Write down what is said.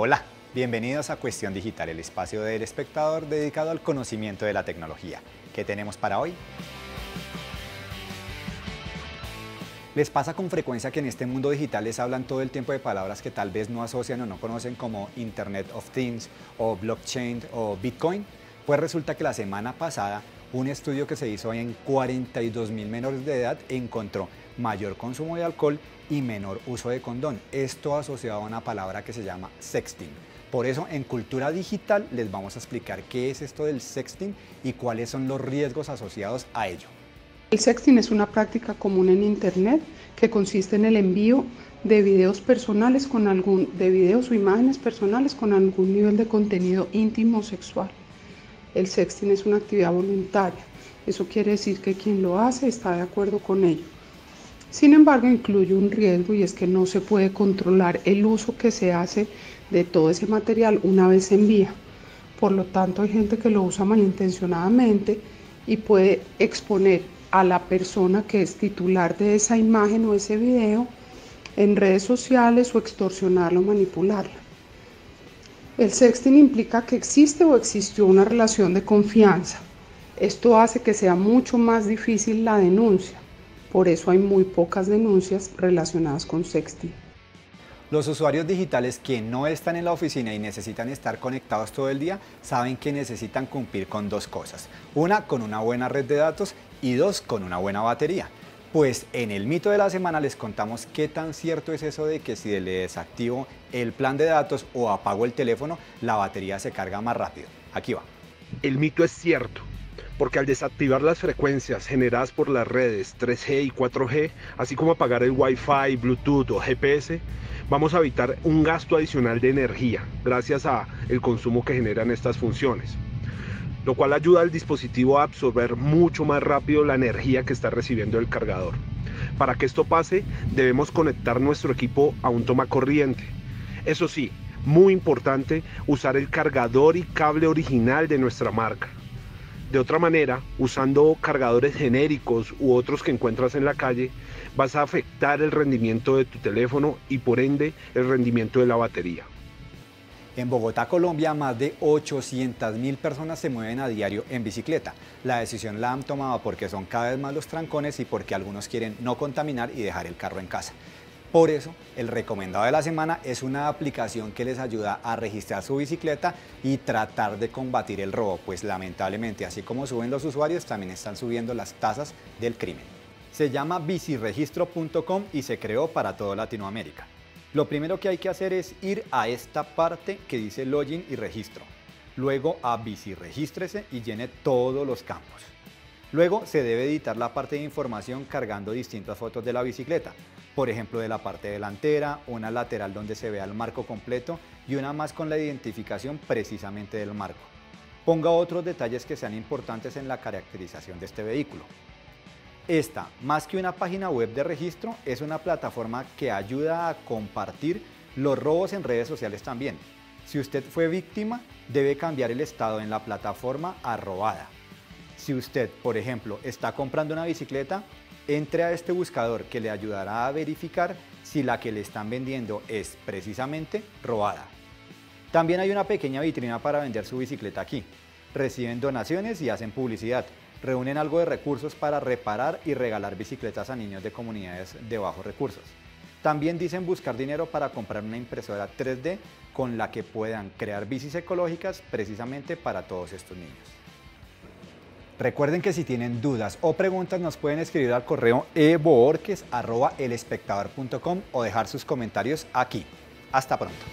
Hola, bienvenidos a Cuestión Digital, el espacio del espectador dedicado al conocimiento de la tecnología. ¿Qué tenemos para hoy? Les pasa con frecuencia que en este mundo digital les hablan todo el tiempo de palabras que tal vez no asocian o no conocen como Internet of Things o blockchain o Bitcoin. Pues resulta que la semana pasada un estudio que se hizo en 42 mil menores de edad encontró mayor consumo de alcohol y menor uso de condón. Esto asociado a una palabra que se llama sexting. Por eso en Cultura Digital les vamos a explicar qué es esto del sexting y cuáles son los riesgos asociados a ello. El sexting es una práctica común en Internet que consiste en el envío de videos personales con algún de videos o imágenes personales con algún nivel de contenido íntimo o sexual. El sexting es una actividad voluntaria. Eso quiere decir que quien lo hace está de acuerdo con ello. Sin embargo, incluye un riesgo y es que no se puede controlar el uso que se hace de todo ese material una vez se envía. Por lo tanto, hay gente que lo usa malintencionadamente y puede exponer a la persona que es titular de esa imagen o ese video en redes sociales o extorsionarla o manipularla. El sexting implica que existe o existió una relación de confianza. Esto hace que sea mucho más difícil la denuncia. Por eso hay muy pocas denuncias relacionadas con sexting. Los usuarios digitales que no están en la oficina y necesitan estar conectados todo el día saben que necesitan cumplir con dos cosas. Una, con una buena red de datos y dos, con una buena batería. Pues en el mito de la semana les contamos qué tan cierto es eso de que si le desactivo el plan de datos o apago el teléfono, la batería se carga más rápido. Aquí va. El mito es cierto, porque al desactivar las frecuencias generadas por las redes 3G y 4G, así como apagar el Wi-Fi, Bluetooth o GPS, vamos a evitar un gasto adicional de energía gracias a el consumo que generan estas funciones lo cual ayuda al dispositivo a absorber mucho más rápido la energía que está recibiendo el cargador. Para que esto pase, debemos conectar nuestro equipo a un toma corriente. Eso sí, muy importante, usar el cargador y cable original de nuestra marca. De otra manera, usando cargadores genéricos u otros que encuentras en la calle, vas a afectar el rendimiento de tu teléfono y por ende el rendimiento de la batería. En Bogotá, Colombia, más de 800 mil personas se mueven a diario en bicicleta. La decisión la han tomado porque son cada vez más los trancones y porque algunos quieren no contaminar y dejar el carro en casa. Por eso, el recomendado de la semana es una aplicación que les ayuda a registrar su bicicleta y tratar de combatir el robo, pues lamentablemente, así como suben los usuarios, también están subiendo las tasas del crimen. Se llama biciregistro.com y se creó para toda Latinoamérica. Lo primero que hay que hacer es ir a esta parte que dice login y registro. Luego a Regístrese y llene todos los campos. Luego se debe editar la parte de información cargando distintas fotos de la bicicleta, por ejemplo de la parte delantera, una lateral donde se vea el marco completo y una más con la identificación precisamente del marco. Ponga otros detalles que sean importantes en la caracterización de este vehículo. Esta, más que una página web de registro, es una plataforma que ayuda a compartir los robos en redes sociales también. Si usted fue víctima, debe cambiar el estado en la plataforma a robada. Si usted, por ejemplo, está comprando una bicicleta, entre a este buscador que le ayudará a verificar si la que le están vendiendo es precisamente robada. También hay una pequeña vitrina para vender su bicicleta aquí. Reciben donaciones y hacen publicidad reúnen algo de recursos para reparar y regalar bicicletas a niños de comunidades de bajos recursos. También dicen buscar dinero para comprar una impresora 3D con la que puedan crear bicis ecológicas precisamente para todos estos niños. Recuerden que si tienen dudas o preguntas nos pueden escribir al correo eboorques.elespectador.com o dejar sus comentarios aquí. Hasta pronto.